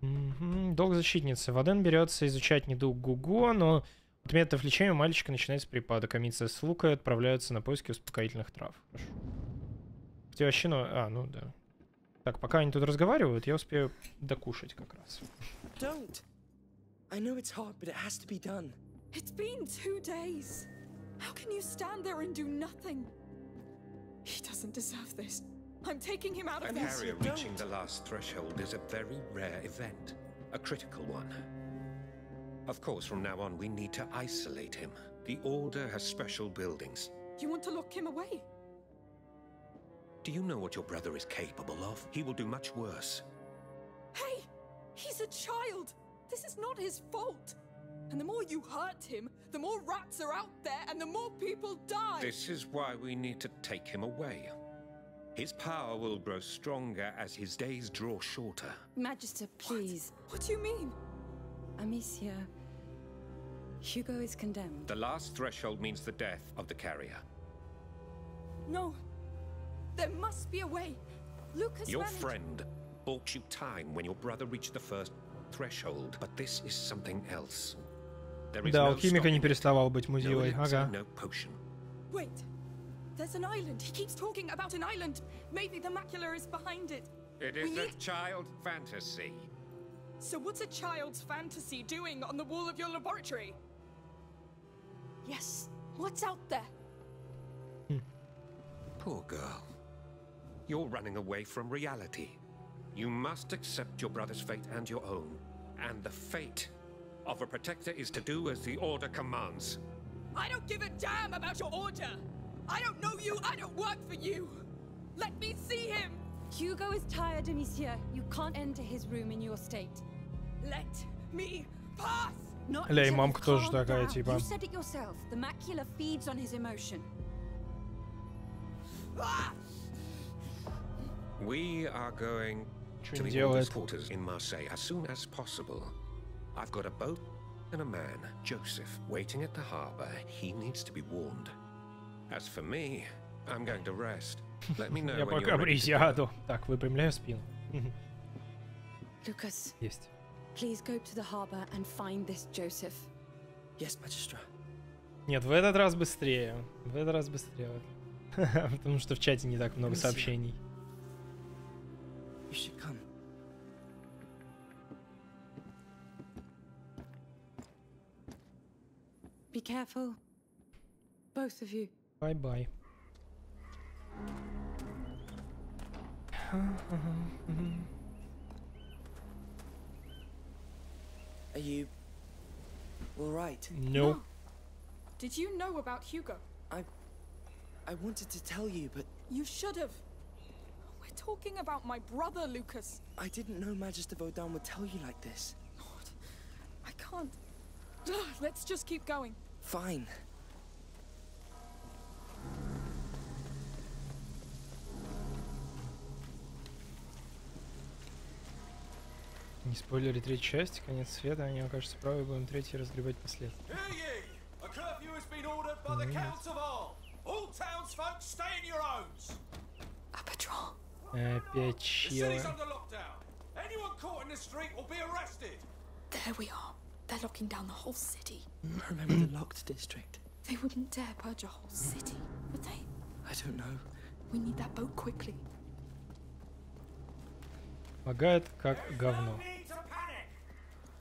Долг защитницы. В Аден берется изучать недуг Гуго, но от методов лечения у мальчика начинается припадок. Амиция с Лукой отправляются на поиски успокоительных трав. Хорошо. Где вообще, ну... А, ну да. Так, пока они тут разговаривают, я успею докушать как раз. Don't. I know it's hard, but it has to be done. It's been two days. How can you stand there and do nothing? He doesn't deserve this. I'm taking him out of An this. area Area reaching don't. the last threshold is a very rare event, a critical one. Of course, from now on, we need to isolate him. The Order has special buildings. You want to lock him away? Do you know what your brother is capable of? He will do much worse. Hey! He's a child! This is not his fault! And the more you hurt him, the more rats are out there and the more people die! This is why we need to take him away. His power will grow stronger as his days draw shorter. Magister, please. What do you mean? Amicia. Hugo is condemned. The last threshold means the death of the carrier. No. There must be a way. Lucas Your managed- friend bought you time when your brother reached the first threshold, but this is something else. There is Да, no алхимика не stopping it. переставал быть No музеей. elixir, Ага. no potion. Wait. There's an island. He keeps talking about an island. Maybe the macula is behind it. It is We a child fantasy. So what's a child's fantasy doing on the wall of your laboratory? Yes. What's out there? Hmm. Poor girl. You're running away from reality. You must accept your brother's fate and your own. And the fate of a protector is to do as the order commands. I don't give a damn about your order. I don't know you. I don't work for you. Let me see him. Hugo is tired, Amicia. You can't enter his room in your state. Let me pass. Not Ля, и until мамка he's тоже calmed такая, down. типа. You said it yourself. The macula feeds on his emotion. Ah! We are going Чё to не the order's делает? quarters in Marseille as soon as possible. I've got a boat and a man, Joseph, waiting at the harbor. He needs to be warned. As for me, I'm going to rest. Let me know Я when пока присяду. Так, выпрямляю спину. Lucas, Есть. please go to the harbor and find this Joseph. Yes, Magistra. Нет, в этот раз быстрее. В этот раз быстрее. Потому что в чате не так много сообщений. You should come. Be careful. Both of you. Bye-bye. Are you all right? No. no. Did you know about Hugo? I I wanted to tell you, but you should have. We're talking about my brother, Lucas. I didn't know Magister Vodan would tell you like this. God, I can't. Let's just keep going. Fine. Не спойлери третью часть, конец света, они окажутся правы, будем третий разгребать последствия. Опять The челы. city's under lockdown. Anyone caught in the street will be arrested. There we are. They're locking down the whole city. Remember the locked district? They wouldn't dare purge a whole city, would they? I don't know. We need that boat quickly. Лагает как говно. No need to panic.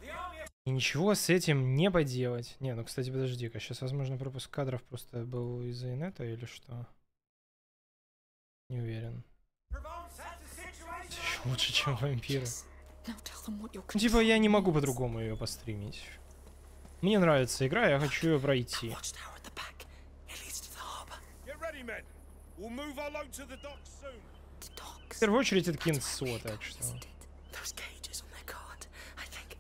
The army has И ничего с этим не поделать. Не, ну кстати, подожди-ка, сейчас, возможно, пропуск кадров просто был из-за инета или что? Не уверен. Лучше, чем вампиры. Ну, типа, я не могу по-другому ее постримить. Мне нравится игра, я хочу ее пройти. В первую очередь это кинцо, так что... Isn't it? Those cages on their guard. I think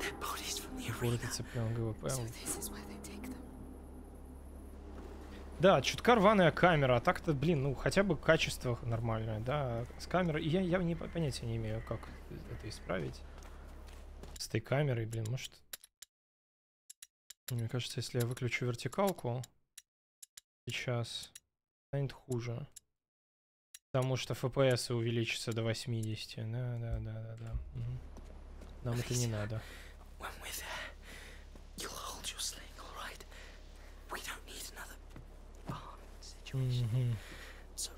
arena. оцеплен ГВП. Да, чутка рваная камера, а так-то, блин, ну хотя бы качество нормальное, да, с камерой. Я, я не, понятия не имею, как это исправить. С этой камерой, блин, может... Мне кажется, если я выключу вертикалку сейчас, станет хуже. Потому что FPS увеличится до 80. Да, да, да, да, да. Нам это не надо. When we're there, you'll hold your sling, all right? We don't need another barn situation. Мгм. So,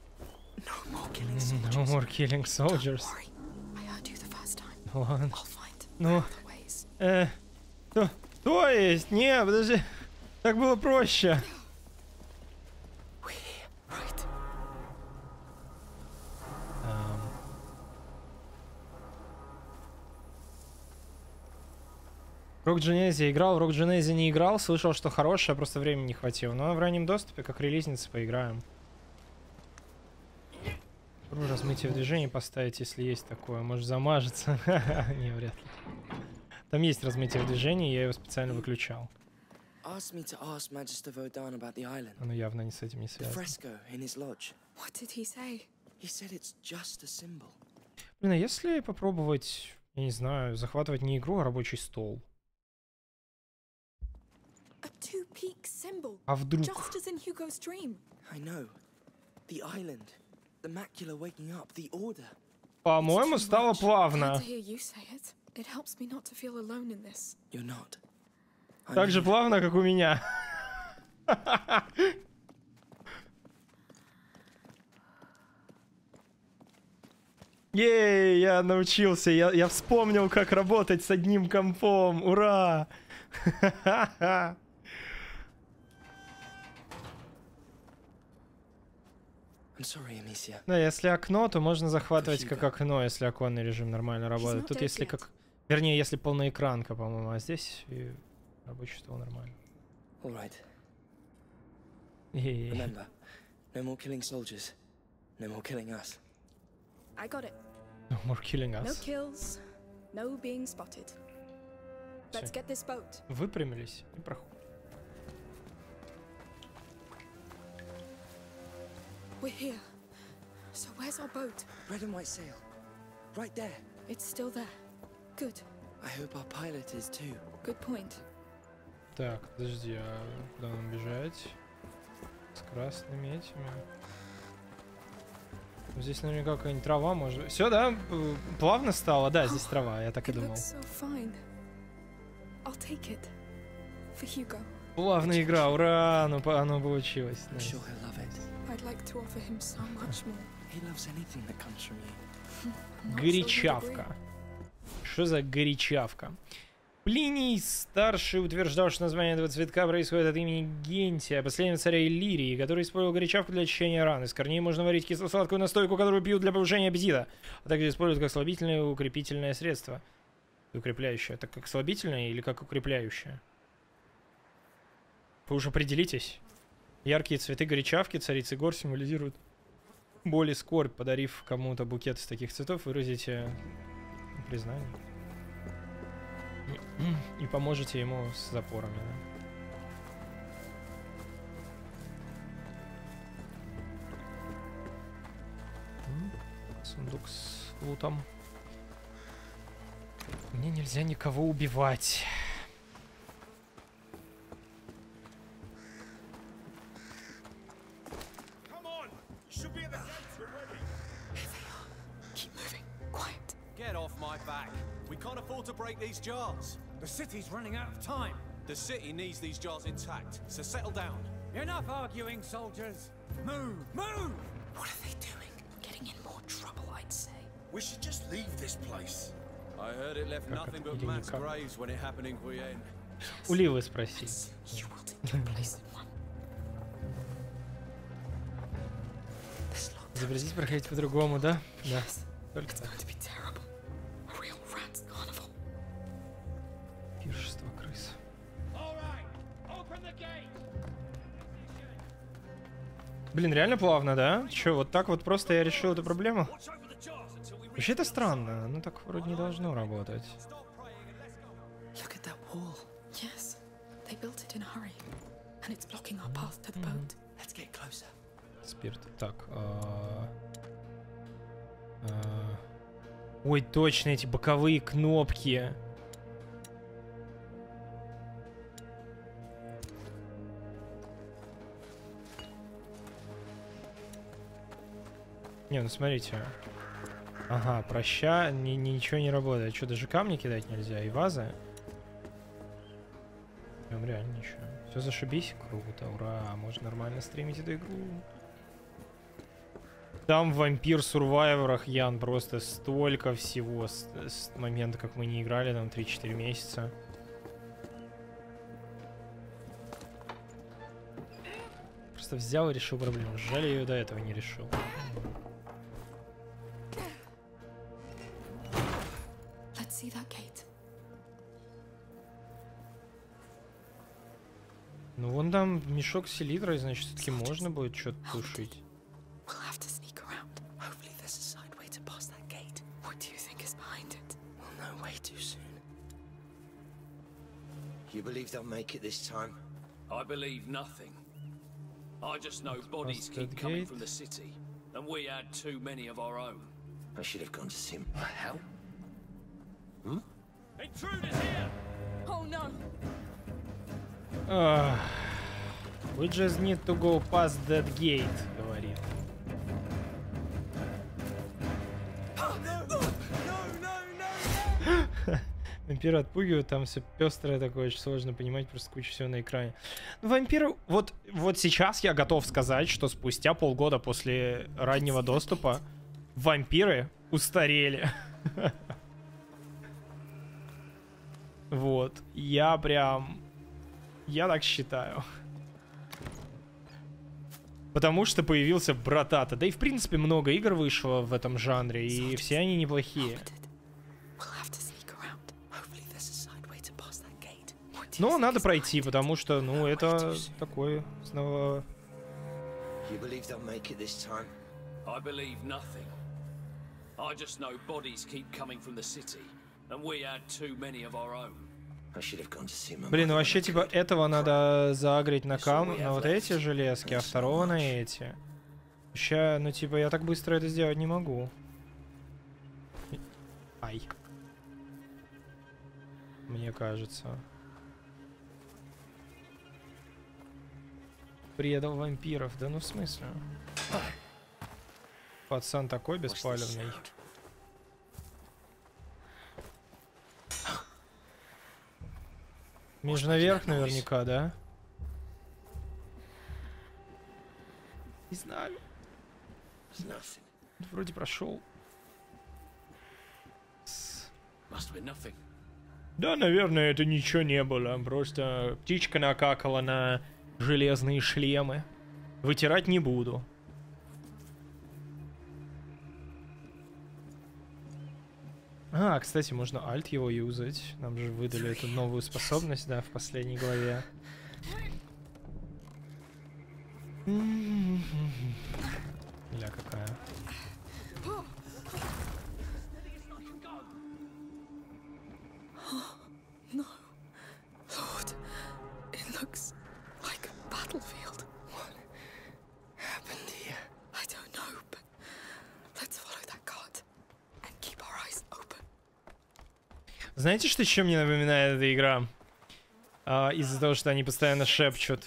no more killing No soldiers. more killing soldiers. Don't worry. I heard you the first time. Ну Ладно. I'll find Ну, other ways. э, то, то есть, не, подожди. Так было проще. Рок Дженези играл, в Рок Дженези не играл, слышал, что хорошее, просто времени не хватило. Но в раннем доступе, как релизница, поиграем. Попробуй размытие в движении поставить, если есть такое. Может замажется. Не, вряд ли. Там есть размытие в движении, я его специально выключал. Оно явно не с этим не связано. Блин, а если попробовать, я не знаю, захватывать не игру, а рабочий стол? A two-peak symbol, А вдруг? just as in Hugo's dream. I know. The island. The macula waking up. The order. По-моему, стало плавно. Glad to hear you say it. It helps me not to feel alone in this. You're not. Так же плавно, как у меня. Ей, я научился, я, я вспомнил, как работать с одним компом. Ура! Да, если окно, то можно захватывать как окно, если оконный режим нормально работает. Тут если как... Вернее, если полноэкранка, по-моему, а здесь и рабочий стол нормально. All right. Ей. Remember, no more killing soldiers. No more killing us. I got it. No more killing No us. kills, no being spotted. Let's get this boat. Выпрямились и проходим. We're here. So where's our boat? Red and white sail. Right there. It's still there. Good. I hope our pilot is too. Good point. Так, подожди, а куда нам бежать? С красными этими. Ну, Здесь наверняка какая-нибудь трава может... Все, да? Плавно стало? Да, здесь трава, я так и It думал. looks so fine. I'll take it. For Hugo. Плавная игра, ура! Ну, оно получилось. Nice. I'd like to offer him so much more. He loves anything that comes from you. You'd Горячавка. Что за горячавка? Плиний старший утверждал, что название этого цветка происходит от имени Гентия, последнего царя Иллирии, который использовал горячавку для очищения ран. Из корней можно варить кисло-сладкую настойку, которую пьют для повышения аппетита, а также используют как слабительное и укрепительное средство. Укрепляющее. Так как слабительное или как укрепляющее? Вы уже определитесь. Яркие цветы горячавки царицы гор символизируют боль и скорбь. Подарив кому-то букет из таких цветов, выразите признание. И поможете ему с запорами. да. Сундук с лутом. Мне нельзя никого убивать. Get off my back. We can't afford to break these jars. The city's running out of time. The city needs these jars intact, so settle down. Enough arguing, soldiers. Move, move! What are they doing? Getting in more trouble, I'd say. We should just leave this place. I heard it left Как nothing это but или mass никак? graves when it happened in Guyenne. У Ливы спроси. You will take your place in one. This locked Изобразить проходить по-другому, да? Да. Yes. Только It's так. Блин, реально плавно, да? Че, вот так вот просто я решил эту проблему? Вообще это странно, ну так вроде не должно работать. Closer. Спирт. Так. а, а, Ой, точно, эти боковые кнопки. Не, ну смотрите. Ага, проща, ни- ничего не работает. Что, даже камни кидать нельзя? И вазы? Прям реально ничего. Все зашибись, круто, ура, можно нормально стримить эту игру. Там в вампир сурвайверах, Ян, просто столько всего с, с момента, как мы не играли, там 3-4 месяца. Просто взял и решил проблему. Жаль, я ее до этого не решил. see that gate. Ну вон там мешок с селитрой, значит, все-таки можно будет что-то тушить. We'll have to sneak around. Hopefully there's a side way to pass that gate. What do you think is behind it? We'll know way too soon. You believe they'll make it this time? I believe nothing. I just know bodies Past keep that coming gate. from the city, and we had too many of our own. I should have gone to see him. What Ах, We just need to go past that gate, говорит. Вампиры отпугивают, там все пестрое такое, очень сложно понимать, просто куча всего на экране. Ну, вампиры, вот, вот сейчас я готов сказать, что спустя полгода после раннего доступа вампиры устарели. Вот, я прям, я так считаю. Потому что появился Братата. Да и в принципе много игр вышло в этом жанре, и все они неплохие. Но надо пройти, потому что, ну, это такое снова... Believe nothing. I just know bodies keep coming from the city, Блин, ну вообще, типа, этого надо заагрить на кам... на вот эти железки, а второго на эти. Ща, ну, типа, я так быстро это сделать не могу. Ай. Мне кажется. Предал вампиров. Да ну в смысле? Пацан такой беспалевный. Между наверх наверняка, да? Не знаю. Nothing. Вроде прошел. Must be nothing. Да, наверное, это ничего не было. Просто птичка накакала на железные шлемы. Вытирать не буду. А, кстати, можно альт его юзать. Нам же выдали эту новую способность, да, в последней главе. Ля какая. Знаете, еще мне напоминает эта игра? А, из-за того, что они постоянно шепчут,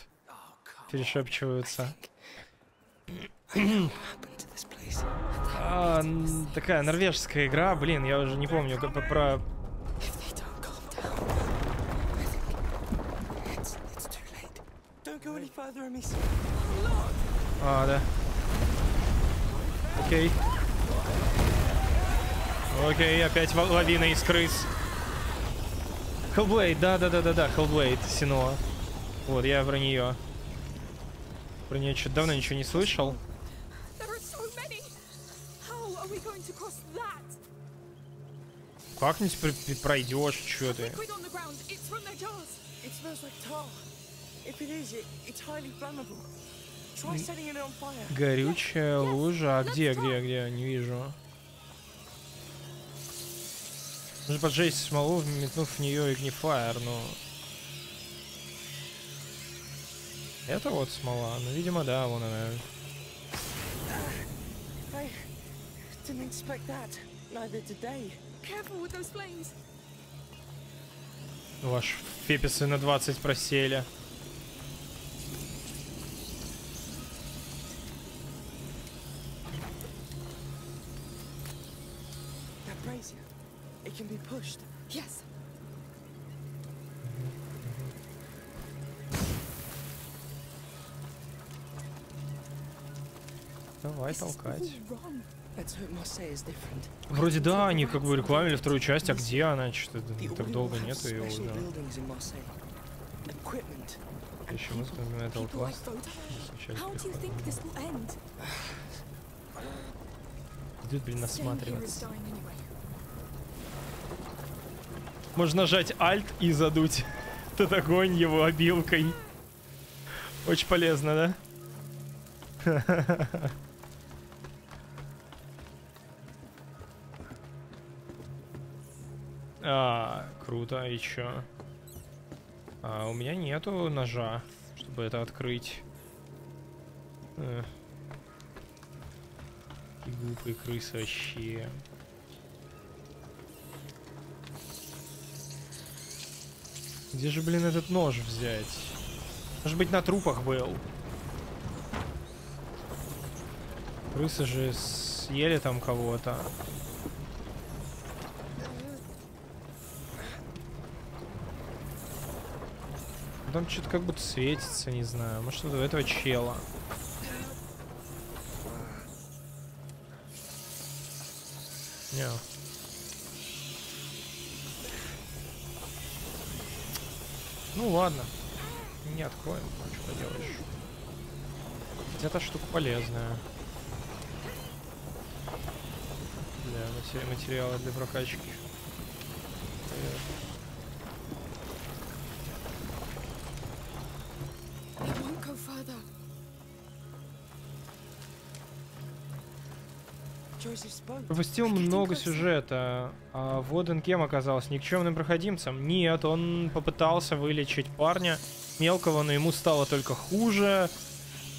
перешепчиваются. А, такая норвежская игра, блин, я уже не помню как- про... А, да. Окей. Окей, опять лавина из крыс. Hellblade, да-да-да-да-да, Hellblade, Синоа. Вот, я про нее. Про нее что-то давно ничего не слышал. Как-нибудь пр- пр- пройдешь, что ты. Горючая лужа. А где, где, где? Не вижу. Нужно поджечь смолу, метнув в нее игнифайр, но... Это вот смола. Ну, видимо, да, вон она. I didn't expect that. Neither did they. Careful with those flames. Ваш феписы на 20 просели. Can be pushed. Yes. Давай толкать. Вроде да, они как бы рекламили вторую часть, а где она? Что-то так долго нету ее уже. buildings in Marseille. Equipment. and Еще Можно нажать Alt и задуть этот огонь его обилкой. Очень полезно, да? А, круто, и чё? А, у меня нету ножа, чтобы это открыть. Э. Какие глупые крысы вообще. Где же, блин, этот нож взять? Может быть, на трупах был. Крысы же съели там кого-то. Там что-то как будто светится, не знаю. Может, это этого чела. Не. Ну ладно. Не откроем, а что поделаешь. Хотя эта штука полезная. Для матери- материала для прокачки. Пропустил много сюжета. А Воден кем оказался? Никчемным проходимцем? Нет, он попытался вылечить парня мелкого, но ему стало только хуже.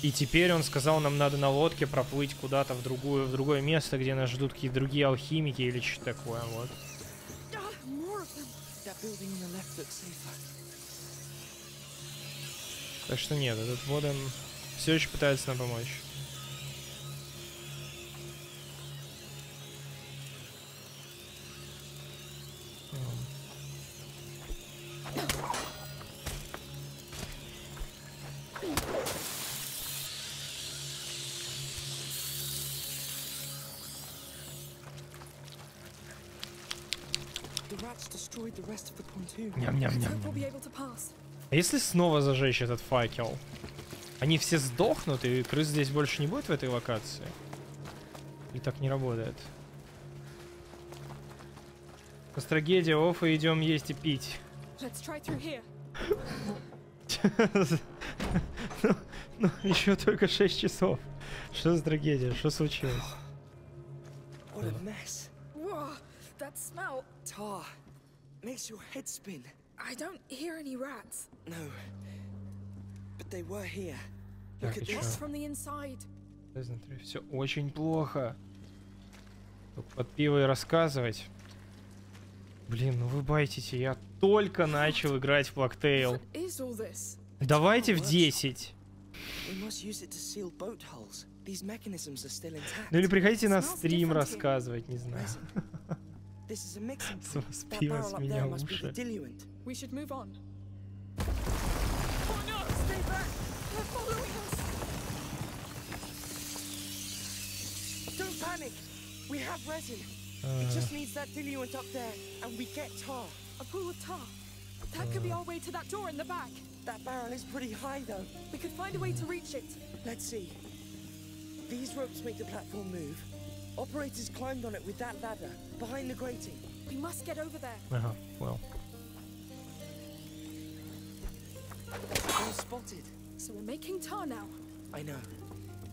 И теперь он сказал, нам надо на лодке проплыть куда-то в, другую, в другое место, где нас ждут какие-то другие алхимики или что-то такое. Вот. Так что нет, этот Воден все еще пытается нам помочь. Ням-ням-ням. А если снова зажечь этот факел? Они все сдохнут, и крыс здесь больше не будет в этой локации? И так не работает. Трагедия, офа, идем есть и пить. Ну, ну, еще только 6 часов. Что за трагедия? Что случилось? What a mess. Whoa, that smell. Tar. Makes your head spin. I don't hear any rats. No. But they were here. Look at this. From the inside. Изнутри все очень плохо. Только под пиво и рассказывать. Блин, ну вы байтите, я только начал играть в Blacktail. Давайте в 10. We must use it to seal boat hulls. These mechanisms are still intact. Ну или приходите на стрим рассказывать, не знаю. This is a mixing That barrel up there must be the diluent. We should move on. Oh no! Stay back! They're following us! Don't panic! We have resin. Uh. It just needs that diluent up there, and we get tar. A pool of tar? That uh. could be our way to that door in the back. That barrel is pretty high, though. We could find a way to reach it. Let's see. These ropes make the platform move. Operators climbed on it with that ladder behind the grating. We must get over there. Ага, well. All spotted. So we're making tar now. I know,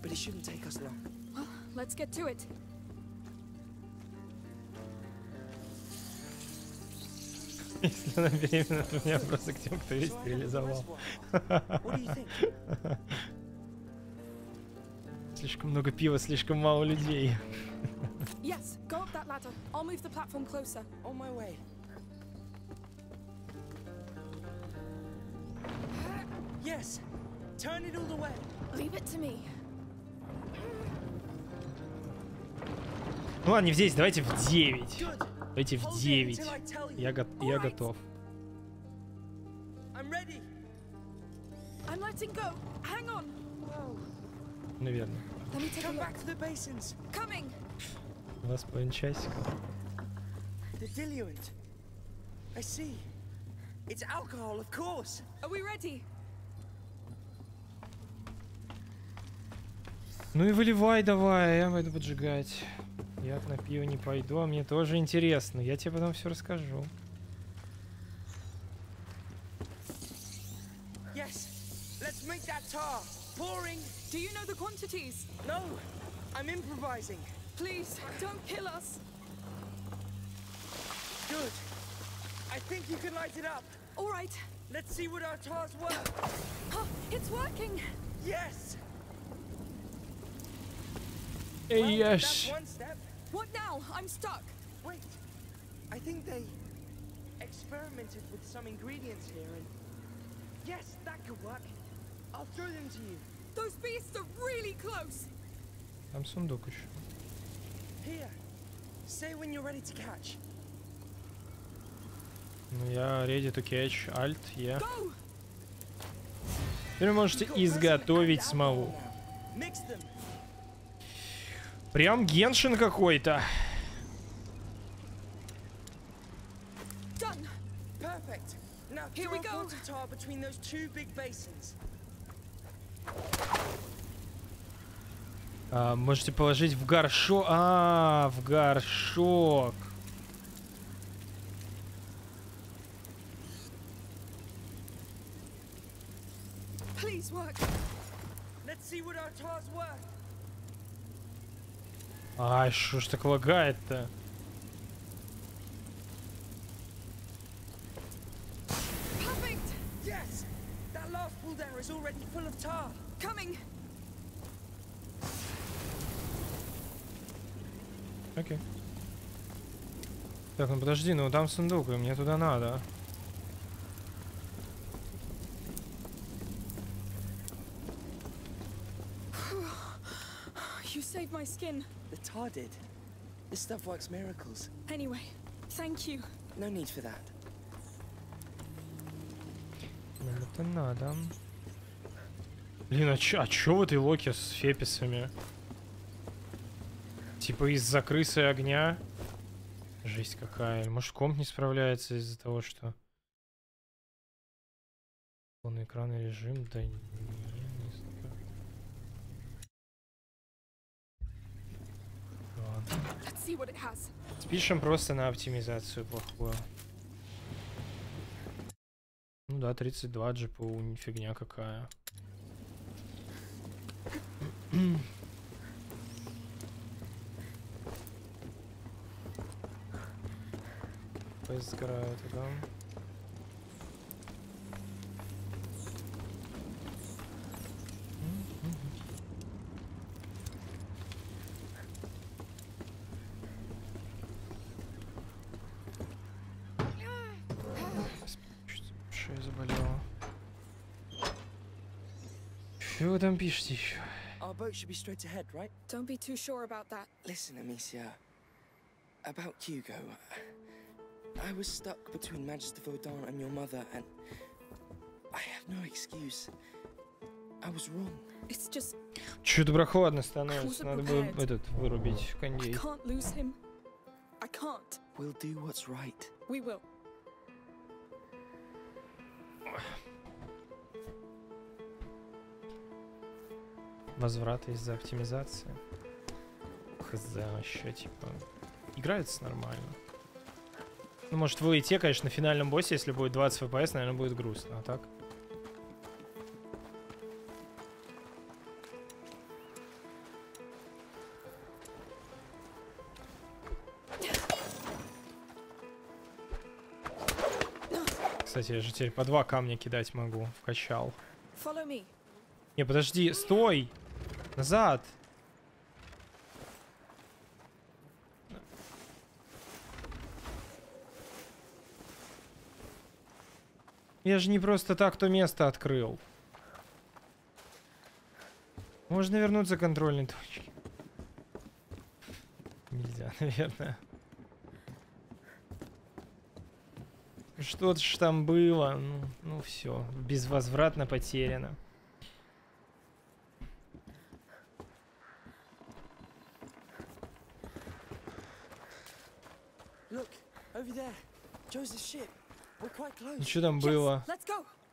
but it shouldn't take us long. Well, let's get to it. Если она беременна, то меня просто к тем, кто весь So I have the стерилизовал. reservoir. What do you think? Слишком много пива, слишком мало людей. Yes, go up that ladder. I'll move the platform closer. On my way. Yes. Turn it all the way. Leave it to me. Ну ладно, не в 10, давайте в 9. Good. Эти в Hold it 9. until I tell you. Я, го- я Alright. готов. I'm ready. I'm letting go. Hang on. Whoa. Наверное. Let me take a Come look. back to the basins. Coming. Два с половиной часика. The diluent. I see. It's alcohol, of course. Are we ready? Ну и выливай давай, я пойду поджигать. Я на пиво не пойду, а мне тоже интересно. Я тебе потом все расскажу. Yes. Let's make that tar. Pouring. Do you know the quantities? No. I'm improvising. Please, don't kill us! Good. I think you can light it up. All right. Let's see what our TARs were. Oh, it's working! Yes! Hey, well, yes. What now? I'm stuck. Wait. I think they experimented with some ingredients here and... Yes, that could work. I'll throw them to you. Those beasts are really close. I'm some dokuş. Ну я ready to catch, alt, я. Go. Теперь вы можете изготовить смолу. Прям геншин какой-то. Here we go. between those two big basins. А, можете положить в горшок. А, в горшок. Ай, что ж так лагает-то? Perfect. Yes. That last pool there is already full of tar. Coming. Окей. Так, ну подожди, ну там сундук, и мне туда надо. You saved my skin. The tar did. This stuff works miracles. Anyway, thank you. No need for that. Нам это надо. Блин, а чё, а чё в этой локе с феписами? Типа из-за крысы огня? Жесть какая. Может комп не справляется из-за того, что... Полный экранный режим? Да не, не знаю. Ладно. Спишем просто на оптимизацию плохую. Ну да, 32 GPU, не фигня какая. Поезд сгорает, да? Что вы там пишете еще? Our boat should be straight ahead, right? Don't be too sure about that. Listen, Amicia. About Hugo. I was stuck between Magister Vaudin and your mother, and I have no excuse. I was wrong. It's just Чё доброхладно становится? Надо было этот вырубить I кондей. can't lose him. I can't. We'll do what's right. We will. Возврата из-за оптимизации. Хз вообще, типа. Играется нормально. Ну, может, в те, конечно, на финальном боссе, если будет 20 FPS, наверное, будет грустно, а так? Кстати, я же теперь по два камня кидать могу. Вкачал. Не, подожди, стой! Назад! Я же не просто так то место открыл. Можно вернуться к контрольной точке. Нельзя, наверное. Что-то ж там было. Ну, ну все, безвозвратно потеряно.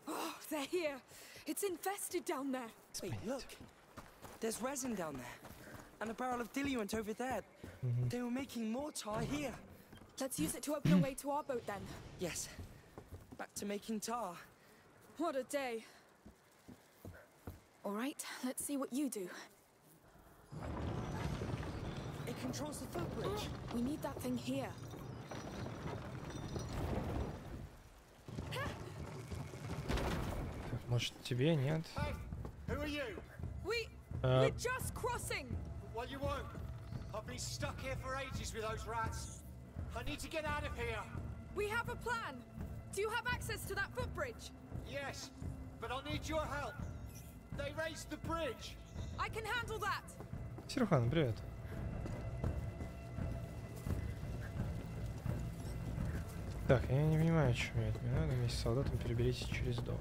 Oh, there. Wait, look. There's resin down there. And a barrel of diluent over there. Mm-hmm. They were making more tar here. Let's use it to open a way to our boat then. Yes. Back to making tar. What a day. All right, let's see what you do. It controls the footbridge. We need that thing here. Может тебе нет? Uh. Well, you won't. I've been stuck here for ages with those rats. I need to get out of here. We have a plan. Do you have access to that footbridge? Yes, but I'll need your help. They raised the bridge. I can handle that. Серхан, привет. Так, я не понимаю, что мне это мне надо. Вместе с солдатом переберитесь через дом.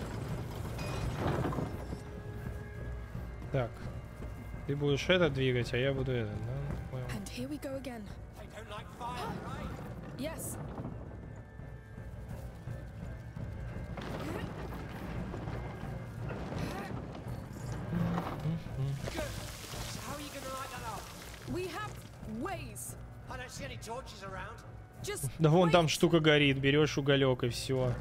Так. Ты будешь этот двигать, а я буду этот, да? And here we go again. They don't like fire, right? Yes. Good. So how are you to light that up? We have ways. I don't see any torches around. Just Да вон wait. там штука горит, берешь уголек и все.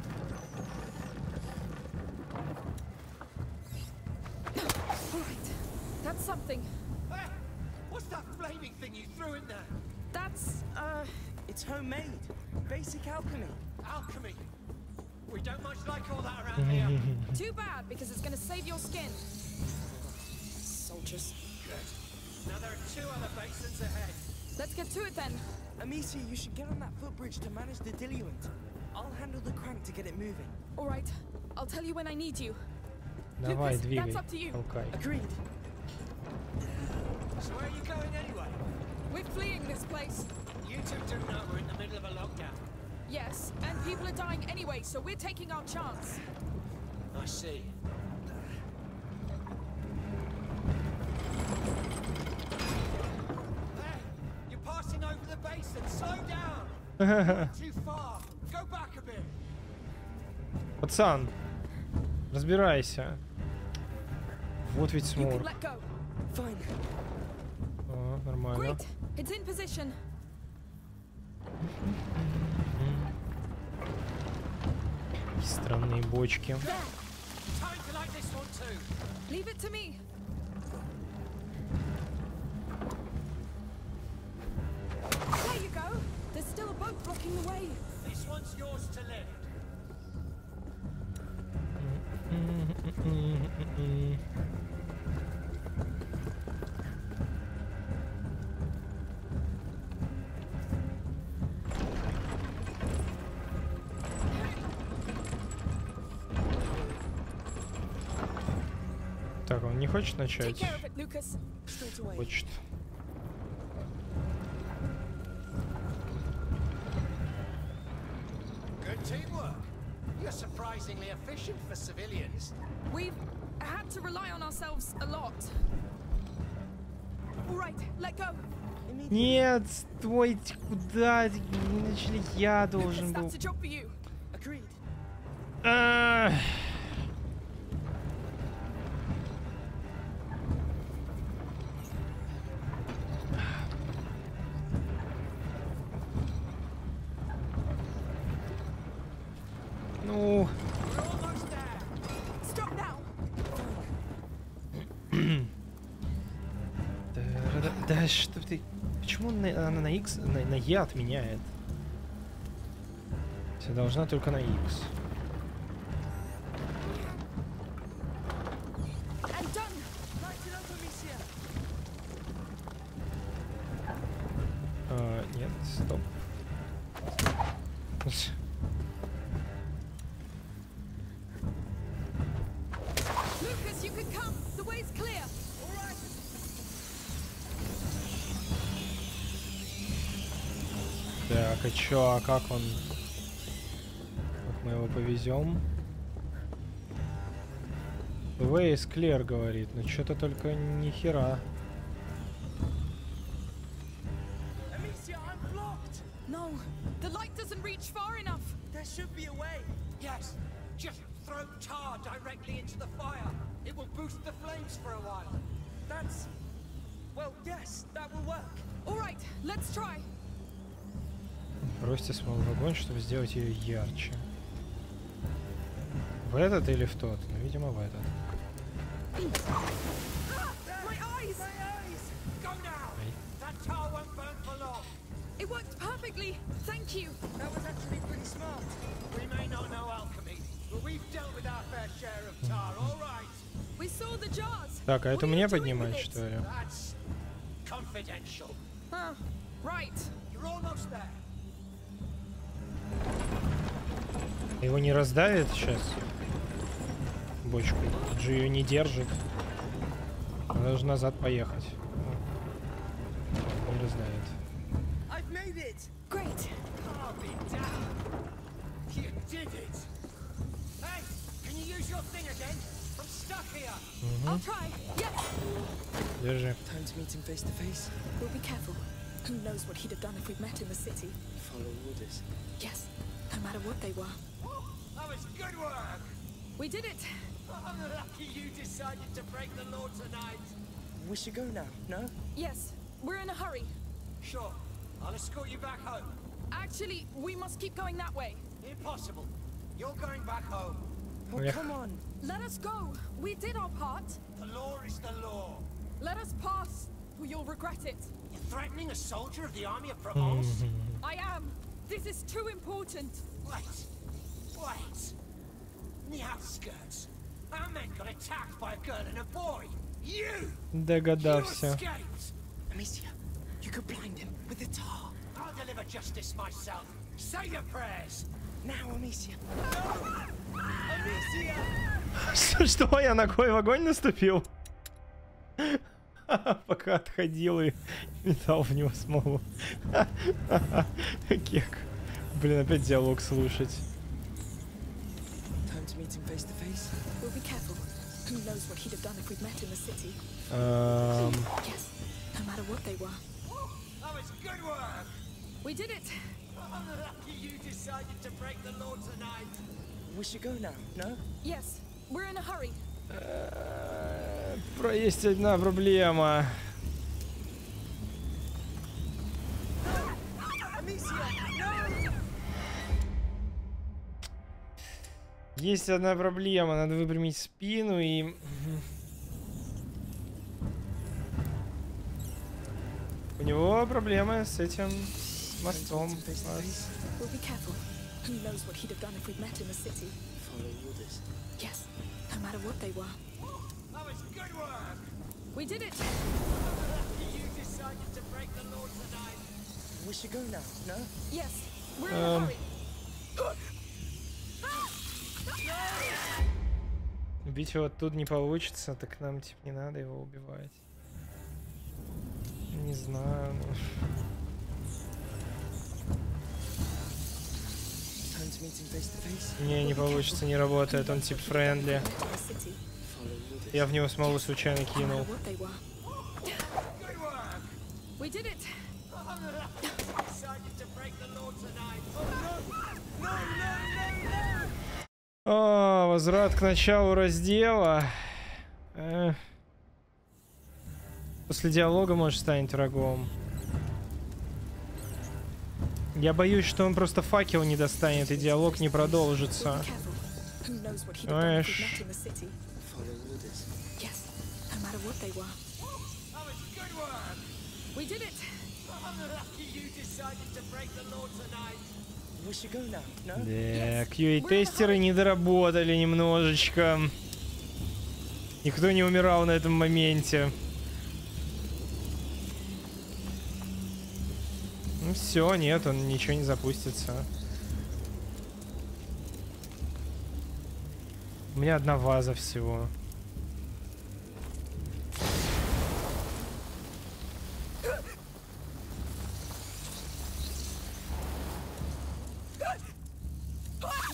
Yes, and people are dying anyway, so we're taking our chance. I see. Hey, you're passing over the basin. Slow down. You're too far. Go back a bit. Пацан, разбирайся. Вот ведь You can смог. let go. Fine. О, нормально. Great. It's in position. Какие странные бочки. There. хочет начать? Хочет. Good teamwork. You're surprisingly efficient for civilians. We've had to rely on ourselves a lot. All right, let go. Immediately. Нет, стойте, куда? Иначе я должен был. X, на, на E отменяет? Все должна только на X. А, нет, стоп. Lucas, you can come. The way's clear. Так, а чё, а как он? Как мы его повезем? Вейс Клер говорит, ну что-то только ни хера. Amicia, I'm blocked. No, the light doesn't reach far enough. There should be a way. Yes, just throw tar directly into the fire. It will boost the flames for a while. That's. Well, yes, that will work. All right, let's try. Бросьте смол в огонь, чтобы сделать ее ярче. В этот или в тот? Ну, видимо, в этот. My eyes! Go now! Right. That tar won't burn for long. It worked perfectly. Thank you. That was actually pretty smart. We may not know alchemy, but we've dealt with our fair share of tar, all right? We saw the jars. Так, а это мне поднимать, что ли? That's confidential. Ah, right. You're almost there. Его не раздавит сейчас? Бочку. Он же ее не держит. Надо же назад поехать. Не раздавит. Держи. Time to meet him face to face. We'll be careful. Who knows what he'd have done if we'd met in the city? Follow orders. Yes. No matter what they were. Oh, that was good work. We did it. I'm lucky you decided to break the law tonight. We should go now, no? Yes. We're in a hurry. Sure, I'll escort you back home. Actually, we must keep going that way. Impossible. You're going back home. Oh, Yeah. come on. Let us go. We did our part. The law is the law. Let us pass, or you'll regret it You're threatening a soldier of the army of Provence? I am. This is too important. Wait. Wait. In the outskirts, our men got attacked by a girl and a boy. You! You Догадался. escaped! Amicia, you could blind him with the tar. I'll deliver justice myself. Say your prayers. Now, Amicia. Что, что, я ногой в огонь наступил? Пока отходил и метал в него смолу. Кек. Блин, опять диалог слушать. Time to meet him face to face. We'll be careful. Who knows what he'd have done if we'd met in the city? Эм, Yes. No matter what they were. That was good work. We did it. I'm lucky you decided to break the law tonight. We should go now, no? Yes. We're in a hurry. э, про- Есть одна проблема. Есть одна проблема, надо выпрямить спину и... У него проблемы с этим с мостом. Who knows what he'd have done if we'd met in the city? Follow orders. Yes. No matter what they were. Good work. We did it. You decided to break the law tonight. We should go now, no? Yes. We're in Um, a hurry. Убить его тут не получится, так нам типа не надо его убивать. Не знаю. ну. Не, не получится, не работает, он тип френдли. Я в него смолу случайно кинул. О, возврат к началу раздела. Э. После диалога может станет врагом. Я боюсь, что он просто факел не достанет, и диалог не продолжится. be Follow orders. Yes. No matter what they were. That was good work. We did it. Lucky you decided to break the law tonight. Да, QA-тестеры не доработали немножечко. Никто не умирал на этом моменте. Ну все, нет, он ничего не запустится. У меня одна ваза всего.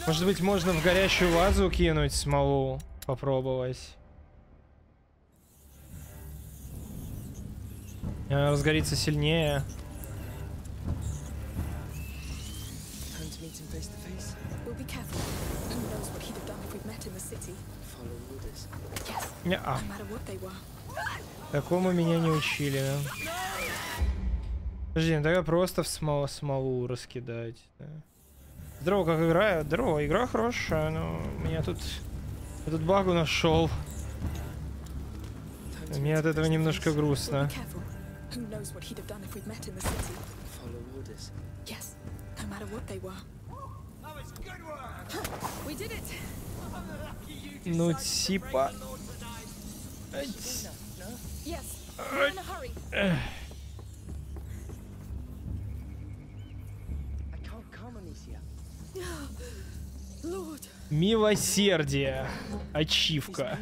Может быть, можно в горящую вазу кинуть смолу? Попробовать. Она разгорится сильнее. They were. Такому меня не учили. да. Подожди, ну тогда просто в смолу, смолу раскидать. Да. Здорово, как игра? Здорово, игра хорошая, но меня тут... Я тут багу нашел. Мне от этого немножко грустно. Oh, Ну, типа... Милосердие. Ачивка.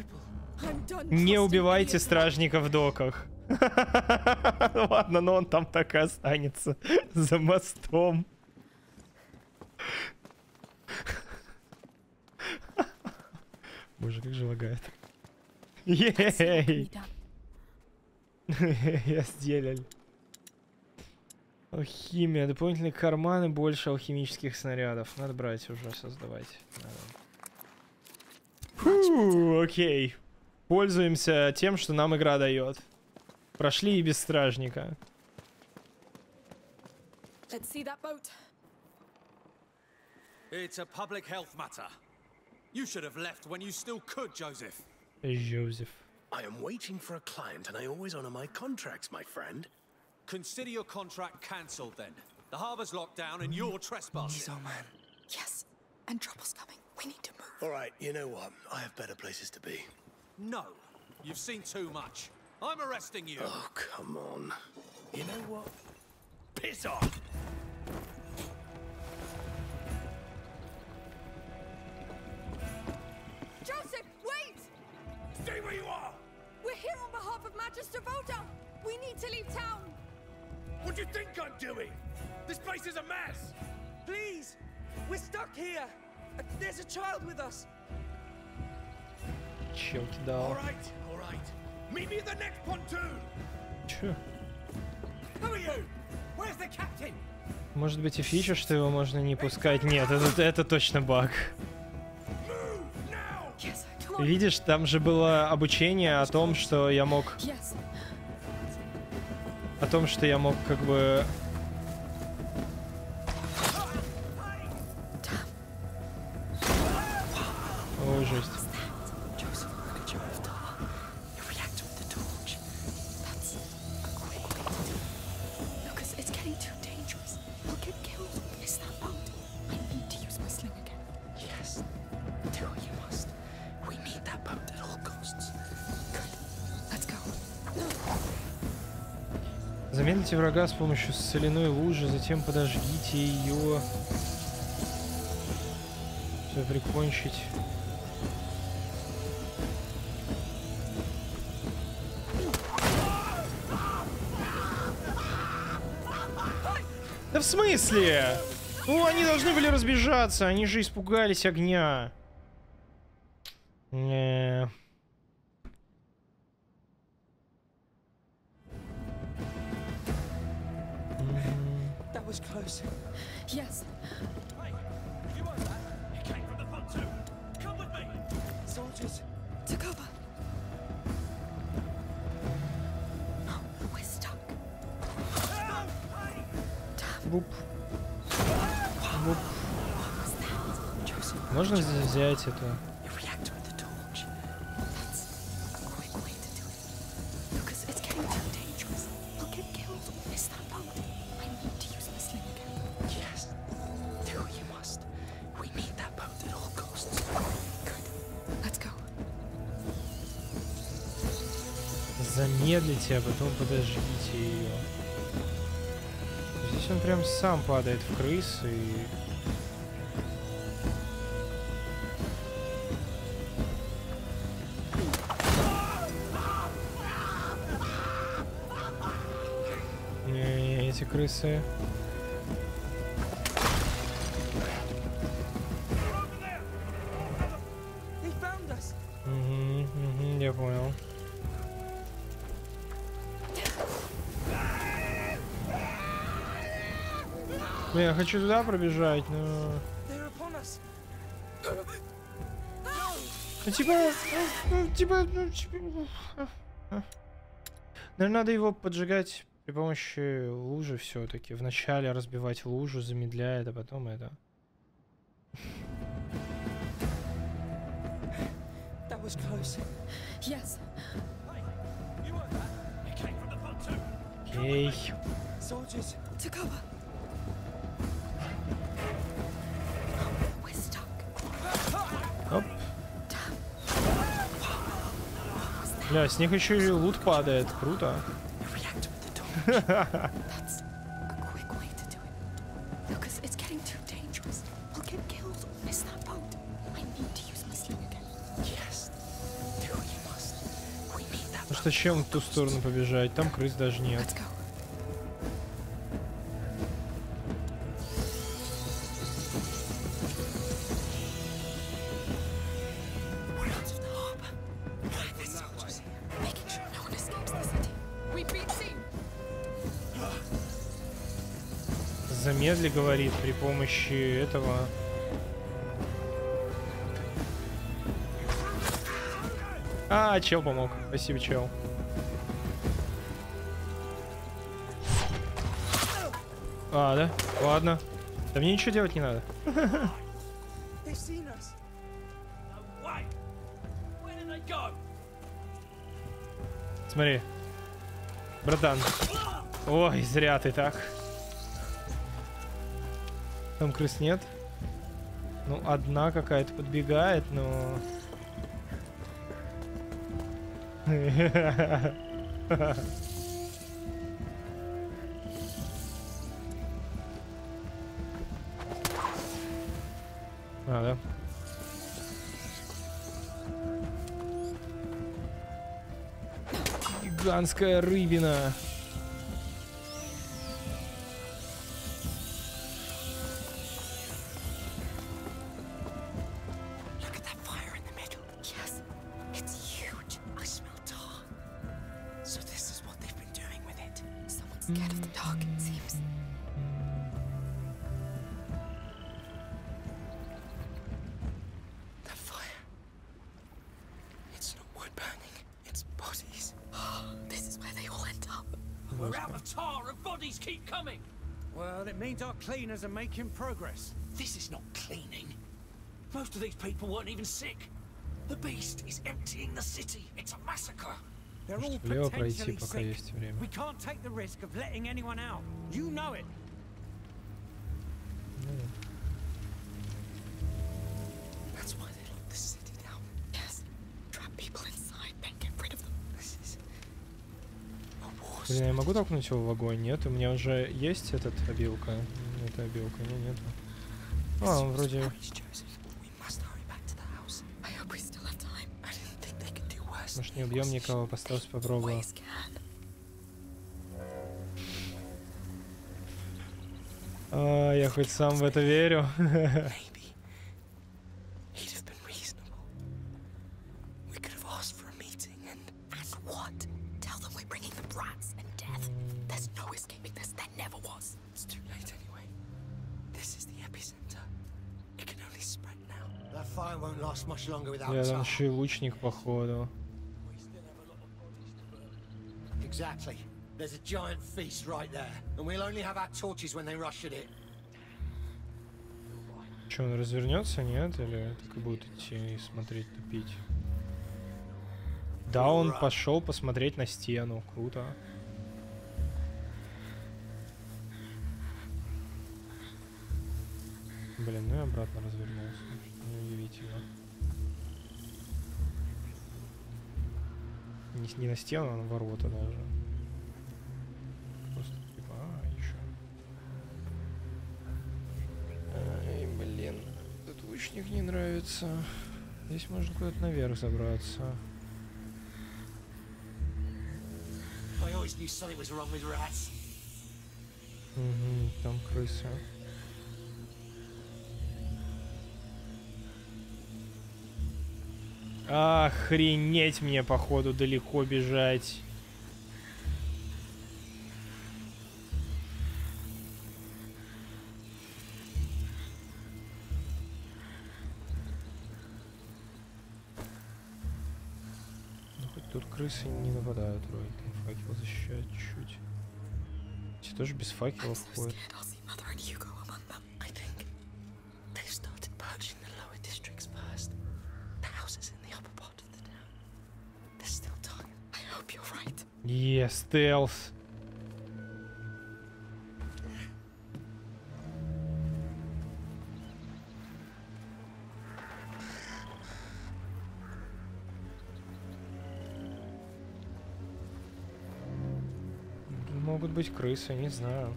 Не убивайте стражника в доках. Ладно, но он там так и останется. За мостом. Боже, как же лагает. Let's see what can be Ей! Я сделал. Алхимия. Дополнительные карманы, больше алхимических снарядов. Надо брать уже, создавать. Фу, окей. Пользуемся тем, что нам игра дает. Прошли и без стражника. Let's see that boat. It's a public health matter. You should have left when you still could, Joseph. Joseph. I am waiting for a client and I always honor my contracts, my friend. Consider your contract cancelled then. The harbor's locked down and you're trespassing. He's our man. Yes, and trouble's coming. We need to move. All right, you know what? I have better places to be. No, you've seen too much. I'm arresting you. Oh, come on. You know what? Piss off! behalf of Magister Voda. We need to leave town. What do you think I'm doing? This place is a mess! Please! We're stuck here! Uh, There's a child with us! Чел All кидал. right, all right. Meet me at the next pontoon! Чё? Who are you? Where's the captain? Может быть и фича, что его можно не пускать? Нет, это, это точно баг. Видишь, там же было обучение о том, что я мог... О том, что я мог как бы... врага с помощью соляной лужи, затем подожгите ее. Все прикончить. Да в смысле? Ну, они должны были разбежаться, они же испугались огня. Не. That was close. Yes, Hey, you weren't that. You came from the pontoon. Come with me. Soldiers. to cover. No, we're stuck. Help! Hey! Буп. Буп. Joseph, Можно здесь взять эту? Замедлите, а потом подожгите ее. Здесь он прям сам падает в крыс и... Не, эти крысы. Хочу туда пробежать, но... Ну, типа, ну, ну, типа, ну, типа... а, а. Наверное, надо его поджигать при помощи лужи все-таки. Вначале разбивать лужу, замедляет, а потом это. That was close. Yes. Окей. Soldiers. To cover. What you must. We need that. Ну что, чем в ту сторону побежать? Там крыс даже нет. Замедли, говорит, при помощи этого. А, чел помог. Спасибо, чел. А, да? Ладно. Да мне ничего делать не надо. Смотри. Братан. Ой, зря ты так. Там крыс нет. Ну, одна какая-то подбегает, но... А, да. Гигантская рыбина. bodies keep coming. Well, it means our cleaners are making progress. This is not cleaning. Most of these people weren't even sick. The beast is emptying the city. It's a massacre. They're all potentially sick. We can't take the risk of letting anyone out. You know it. Блин, я могу толкнуть его в огонь? Нет, у меня уже есть этот обилка. Это обилка, не, нету. А, он вроде... Может, не убьем никого, постараюсь попробую. А, я хоть сам в это верю. еще и лучник, походу. Exactly. There's a giant feast right there, and we'll only have our torches when they rush at it. Че, он развернется, нет? Или так и будет идти и смотреть, тупить? Да, он пошел посмотреть на стену. Круто. Блин, ну и обратно развернулся. Не, не на стену, а на ворота даже. Просто типа, а, еще. Ай, блин. Этот лучник не нравится. Здесь можно куда-то наверх забраться. I always knew something was wrong with rats. Угу, там крыса. Охренеть мне, походу, далеко бежать. Ну, хоть тут крысы не нападают вроде. Факел защищает чуть-чуть. Эти тоже без факелов ходят. Е, стелс. Могут быть крысы, не знаю.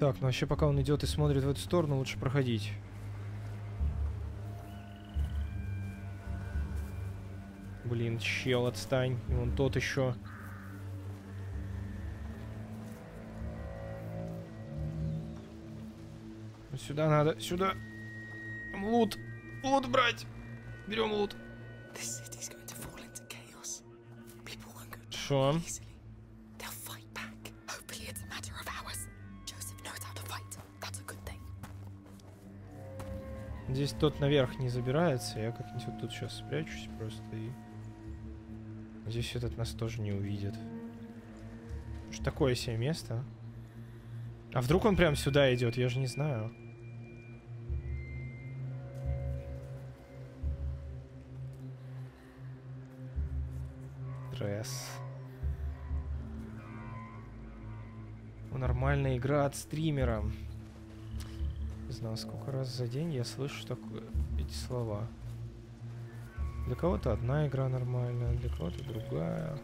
Так, ну вообще пока он идет и смотрит в эту сторону, лучше проходить. Блин, чел, отстань. И вон тот еще. Сюда надо, сюда. Лут. Лут брать. Берем лут. Шо? thing. Здесь тот наверх не забирается. Я как-нибудь вот тут сейчас спрячусь просто и... Здесь этот нас тоже не увидит. Что такое себе место? А вдруг он прям сюда идет? Я же не знаю. Стресс. Нормальная игра от стримера. Не знаю, сколько раз за день я слышу такое, эти слова. Для кого-то одна игра нормальная, для кого-то другая.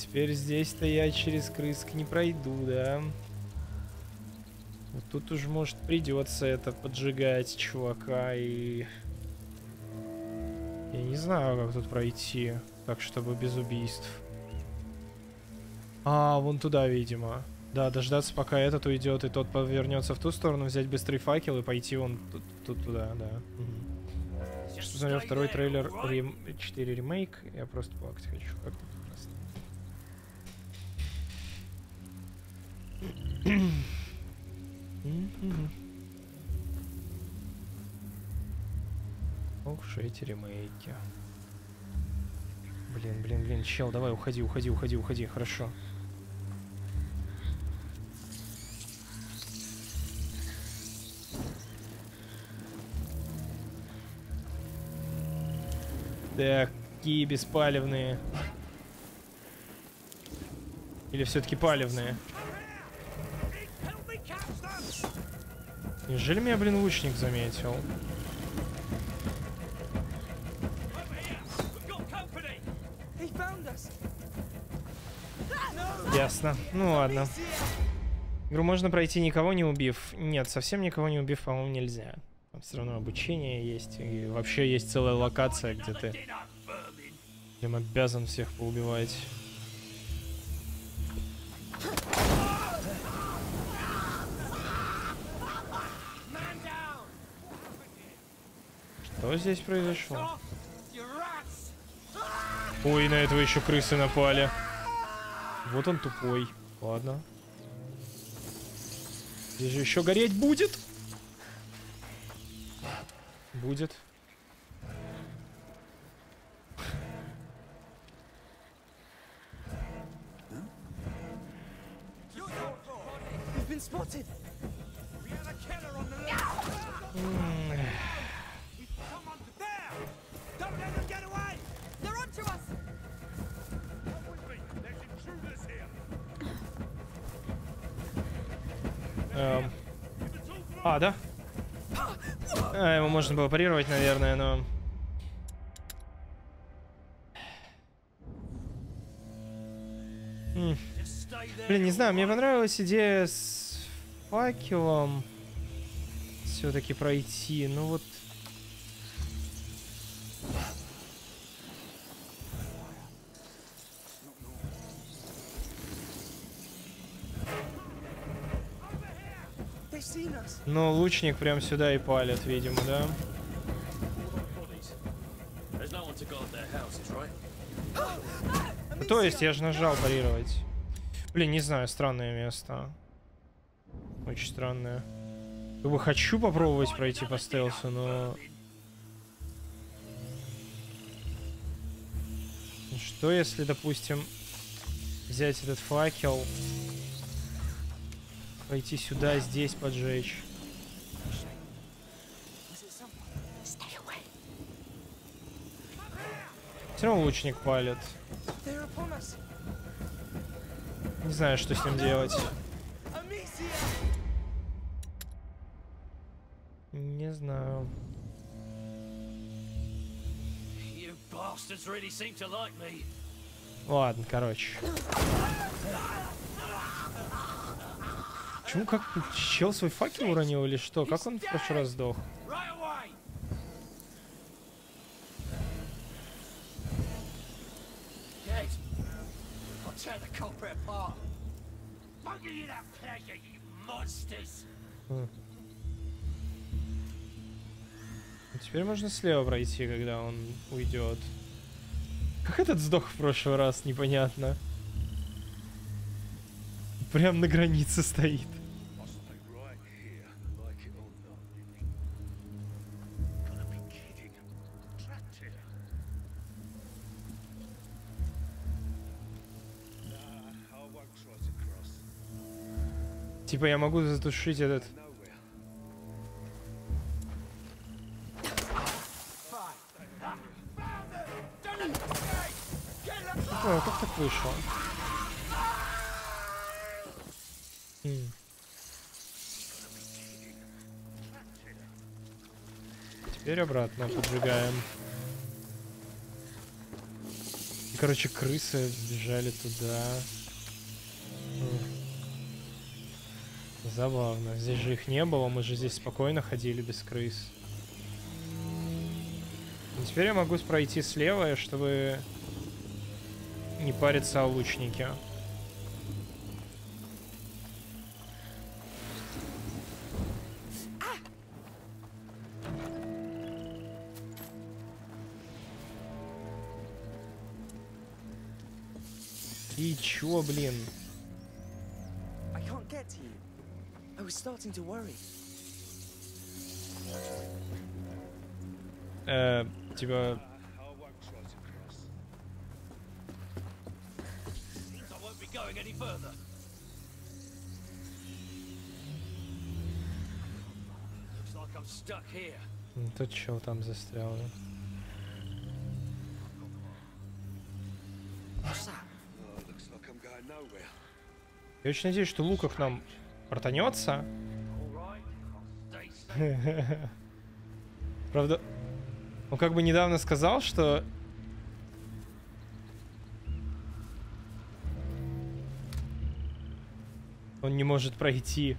Теперь здесь-то я через крыск не пройду, да? Вот тут уж, может, придется это поджигать чувака и... Я не знаю, как тут пройти, так, чтобы без убийств. А, вон туда, видимо. Да, дождаться, пока этот уйдет, и тот повернется в ту сторону, взять быстрый факел и пойти вон тут, тут туда, да. Посмотрел stay второй трейлер? Рим 4 ремейк. Я просто плакать хочу. Как тут Ох уж эти ремейки. Блин, блин, блин, чел, давай, уходи, уходи, уходи, уходи, хорошо. Такие беспалевные. Или все-таки палевные? Неужели меня, блин, лучник заметил? Ясно. Ну ладно. Игру можно пройти никого не убив. Нет, совсем никого не убив, по-моему, нельзя. Там все равно обучение есть. И вообще есть целая локация, где ты прям обязан всех поубивать. Что здесь произошло? Ой, на этого еще крысы напали. Вот он тупой. Ладно. Здесь же еще гореть будет. Будет. Spotted. Можно было парировать, наверное, но... Блин, не знаю, мне понравилась идея с факелом все-таки пройти. Ну вот... Но лучник прям сюда и палит, видимо, да? То есть я же нажал парировать. Блин, не знаю, странное место. Очень странное. Как бы хочу попробовать пройти по стелсу, но... Что если, допустим, взять этот факел, пойти сюда, здесь поджечь? Все равно лучник палит. Не знаю, что с ним делать. Не знаю. Ладно, короче. Почему как чел свой факел уронил или что? Как он в прошлый раз сдох? Give you monsters! Теперь можно слева пройти, когда он уйдет. Как этот сдох в прошлый раз, непонятно. Прям на границе стоит. Типа я могу затушить этот... О, как так вышло? Теперь обратно поджигаем. Короче, крысы сбежали туда. Забавно. Здесь же их не было, мы же здесь спокойно ходили без крыс. И теперь я могу пройти слева, чтобы не париться о лучнике. И чё, блин? Starting to worry. Э, типа, тот чел там застрял. Oh. Я очень надеюсь, что Лука к нам safe. Правда, он как бы недавно сказал, что... Он не может пройти.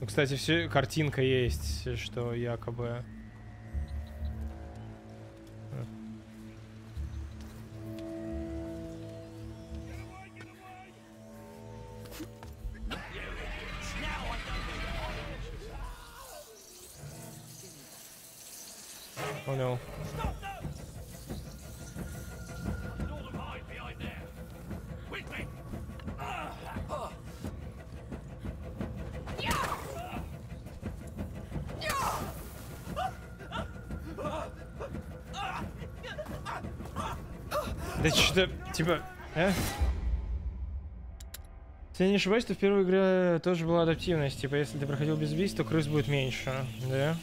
Ну, кстати, все картинка есть, что якобы... Если я не ошибаюсь, то в первой игре тоже была адаптивность. Типа, если ты проходил без убийств, то крыс будет меньше, да?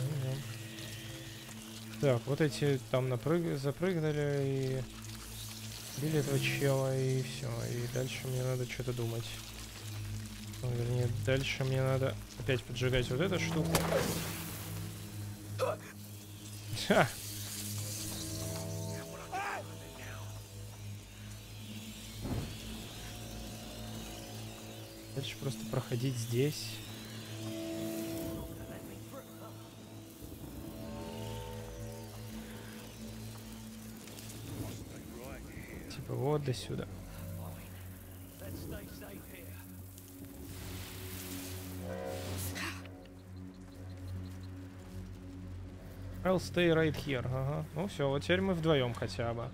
Мгм. Так, вот эти там напрыг... запрыгнули и били этого чела, и все. И дальше мне надо что-то думать. Ну, вернее, дальше мне надо опять поджигать вот эту штуку. Ха! Дальше просто проходить здесь. Типа вот до сюда. I'll stay right here. Ага. Ну все, вот теперь мы вдвоем хотя бы.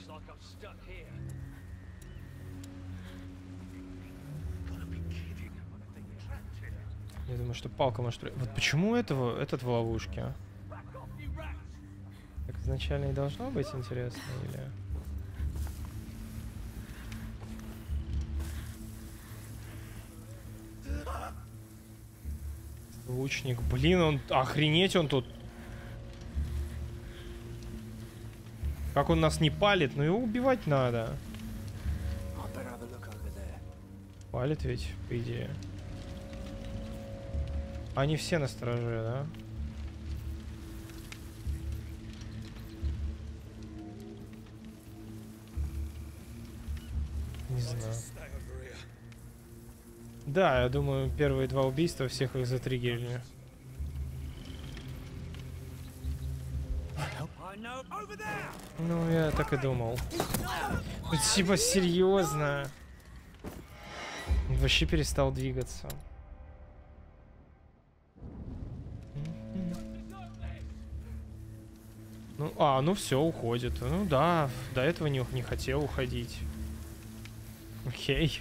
Я думаю, что палка может... Вот почему этого, этот в ловушке? Так изначально и должно быть интересно, или... Лучник, блин, он... Охренеть он тут... Как он нас не палит, но его убивать надо. Палит ведь, по идее. Они все на стороже, да? Не знаю. Да, я думаю, первые два убийства всех их затриггерили. Ну, я так и думал. Ну, типа, серьезно. Вообще перестал двигаться. Ну, а, ну все, уходит. Ну да, до этого не, не хотел уходить. Окей.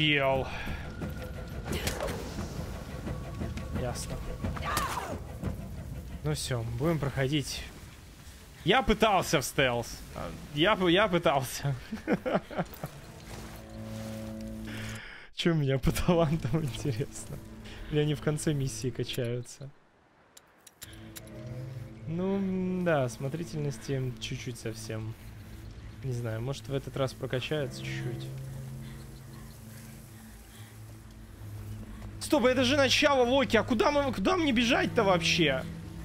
Чел. Ясно. Ну все, будем проходить. Я пытался в стелс. Я, я пытался. Че у меня по талантам интересно? Или они в конце миссии качаются? Ну, да, смотрительности чуть-чуть совсем. Не знаю, может в этот раз прокачается чуть-чуть. Стоп, это же начало Локи, а куда, мы, куда мне бежать-то вообще?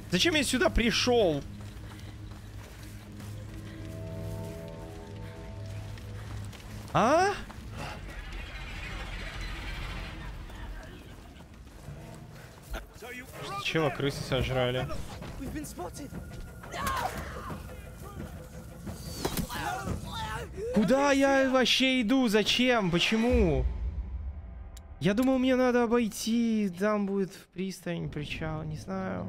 Зачем я сюда пришел? А? Чего крысы сожрали? Куда я вообще иду? Зачем? Почему? Я думал, мне надо обойти. Там будет пристань, причал, не знаю.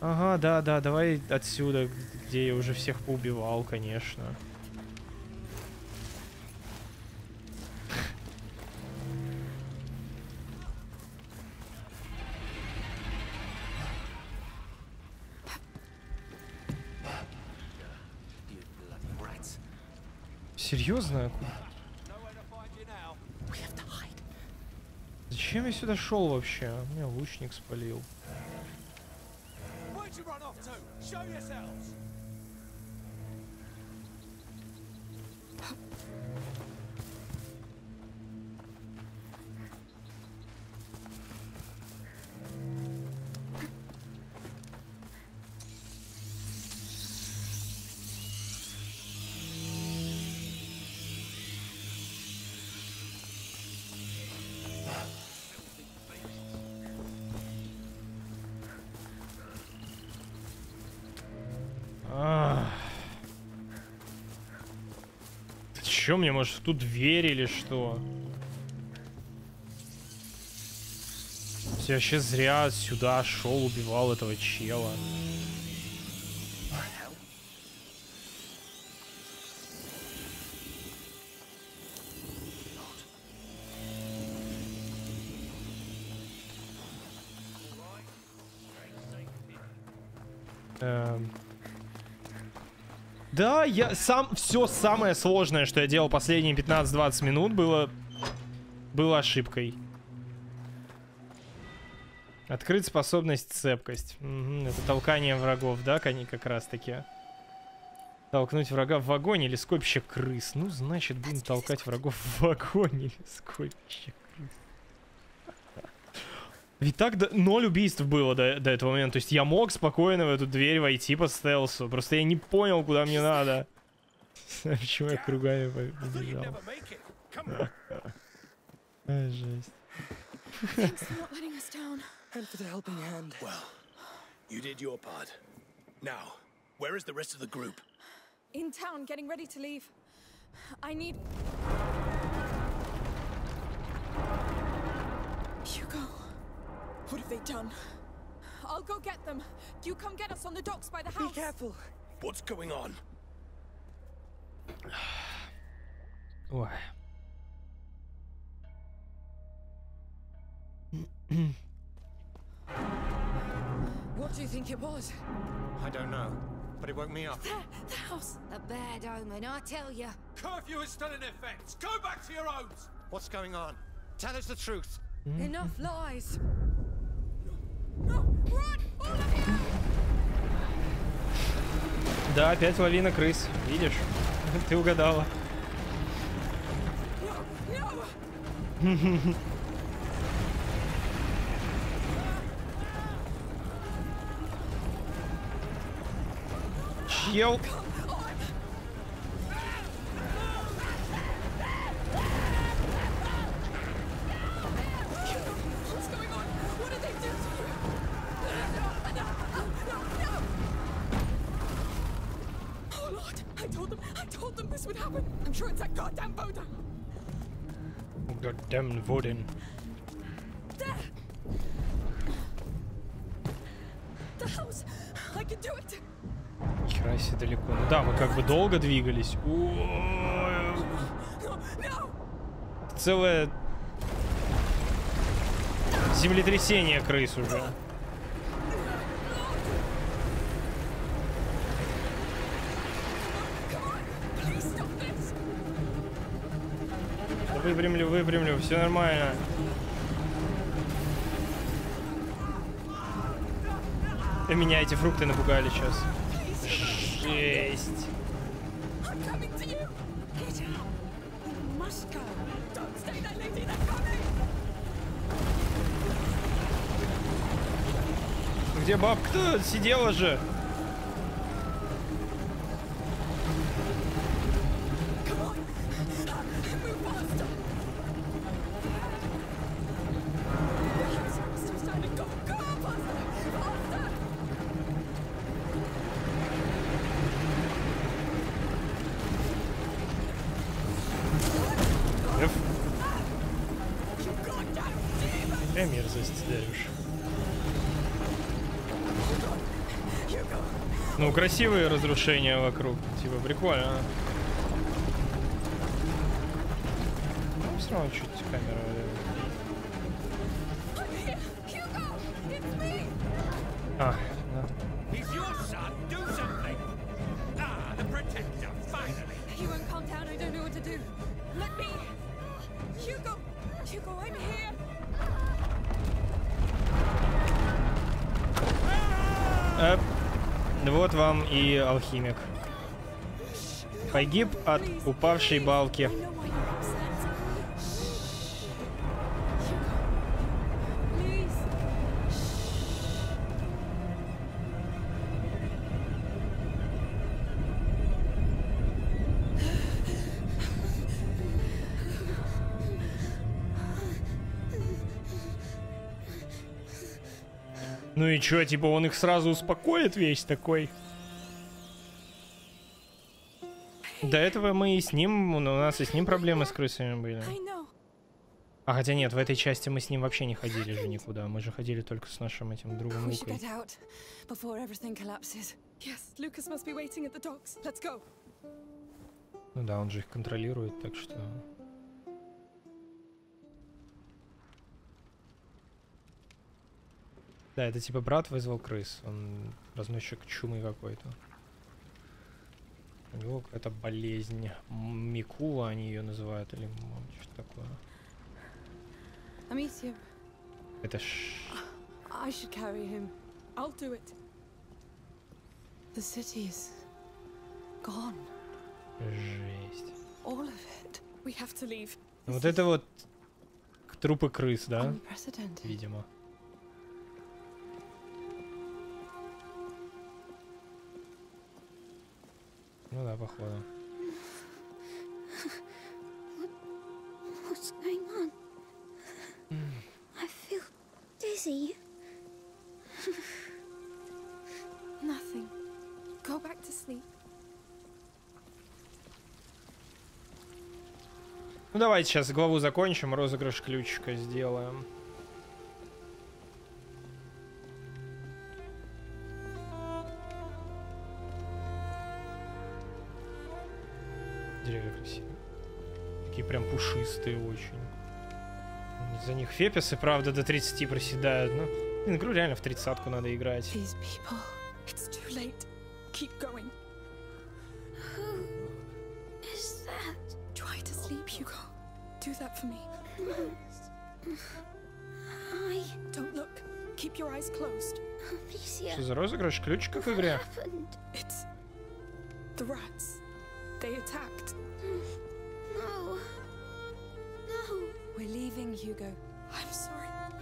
Ага, да, да, давай отсюда, где я уже всех поубивал, конечно. Серьезно? nowhere to find you now. We have to hide. Зачем я сюда шел вообще? Меня лучник спалил. Чё мне, может, в ту дверь или что? Я вообще зря сюда шел, убивал этого чела. Да, я сам все самое сложное, что я делал последние 15-20 минут, было было ошибкой. Открыть способность цепкость. Мгм, это толкание врагов, да, они как раз таки. Толкнуть врага в вагоне или скопище крыс. Ну, значит, будем толкать врагов в вагоне или скопище. Ведь так до- ноль убийств было до, до этого момента. То есть я мог спокойно в эту дверь войти по стелсу. Просто я не понял, куда мне надо. Почему я кругами побежал. Ай, жесть. And for the helping hand. Well, you did your part. Now, where is the rest of the group? In town, getting ready to leave. I need. Hugo. What have they done? I'll go get them. You come get us on the docks by the house. Be careful. What's going on? Ой. What do you think it was? I don't know, but it woke me up. The house. A bad omen, I tell you. Curfew is still in effect. Go back to your homes. What's going on? Tell us the truth. Enough lies. Да, опять лавина крыс. Видишь? Ты угадала. Чел. Can do it! Хера далеко. Ну да, мы как бы долго двигались. Целое землетрясение крыс уже. Выпрямлю, выпрямлю, все нормально. Э, Меня эти фрукты напугали сейчас. Жесть. Где бабка-то сидела же? Красивые разрушения вокруг. Типа, прикольно. Ну, все равно чуть камера... алхимик. Погиб от упавшей балки. Ну и чё, типа он их сразу успокоит весь такой? До этого мы и с ним, у нас и с ним проблемы с крысами были. А хотя нет, в этой части мы с ним вообще не ходили же никуда. Мы же ходили только с нашим этим другом Лукой. Ну да, он же их контролирует, так что... Да, это типа брат вызвал крыс. Он разносчик чумы какой-то. У него какая-то болезнь. Микула они ее называют, или что такое. Amicia, Это ж... I should carry him. I'll do it. The city is gone. Жесть. All of it. We have to leave. Вот это вот трупы крыс, да? Видимо. Ну да, походу. What's going on? I feel dizzy. Nothing. Go back to sleep. Ну давайте сейчас главу закончим, розыгрыш ключика сделаем. Прям пушистые очень. За них феписы, правда, до 30 проседают. Ну, блин, игру реально в тридцатку надо играть. Что за розыгрыш ключика в игре? the rats. They attacked. No.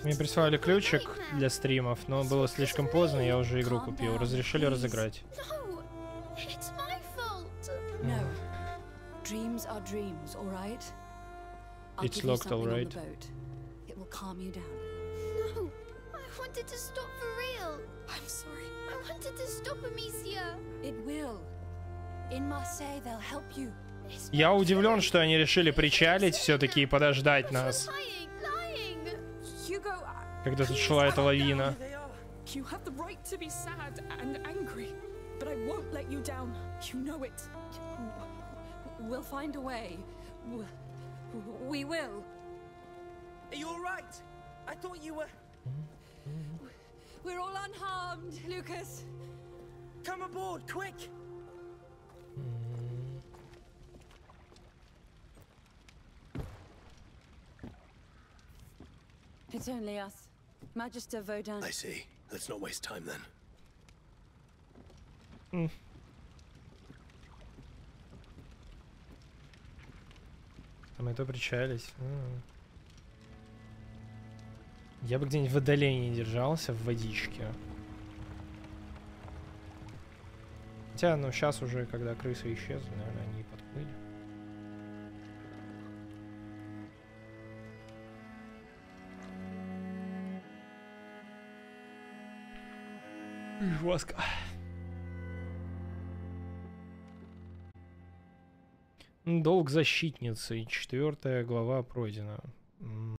Мне прислали ключик для стримов, но было слишком поздно, я уже игру купил. Разрешили разыграть. No. It's my fault. No. Dreams are dreams, all right? I'll It's give you locked, something all on right. the boat. It will calm you down. No. I wanted to stop for real. I'm sorry. I wanted to stop Amicia. It will. In Marseille, they'll help you. Я удивлен, что они решили причалить все-таки и подождать нас, когда тут шла эта лавина. We'll find a way. We will. Are you alright? I thought you. We're all unharmed, Lucas. Come aboard, quick! It's only us. Magister Vaudin. I see. Let's not waste time then. Там это причалить. М. Я бы где-нибудь в отдалении держался, в водичке. Хотя, ну, сейчас уже, когда крысы исчезли, наверное, они Жестко. Долг защитницы. Четвертая глава пройдена.